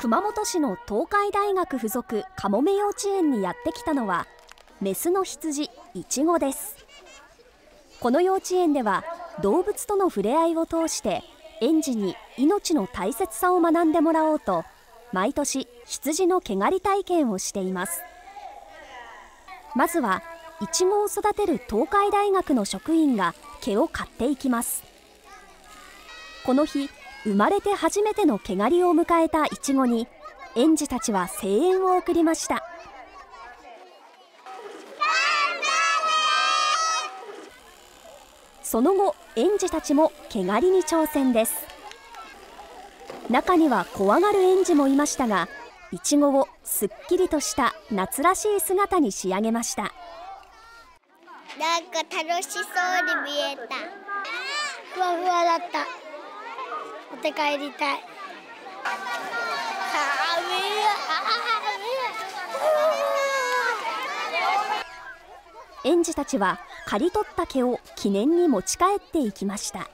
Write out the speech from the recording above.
熊本市の東海大学附属かもめ幼稚園にやってきたのはメスの羊いちごです。この幼稚園では動物との触れ合いを通して園児に命の大切さを学んでもらおうと毎年羊の毛刈り体験をしています。まずはいちごを育てる東海大学の職員が毛を刈っていきます。この日生まれて初めての毛刈りを迎えたいちごに園児たちは声援を送りました。その後園児たちも毛刈りに挑戦です。中には怖がる園児もいましたがいちごをすっきりとした夏らしい姿に仕上げました。なんか楽しそうに見えた。ふわふわだった。って帰りたい。園児たちは刈り取った毛を記念に持ち帰っていきました。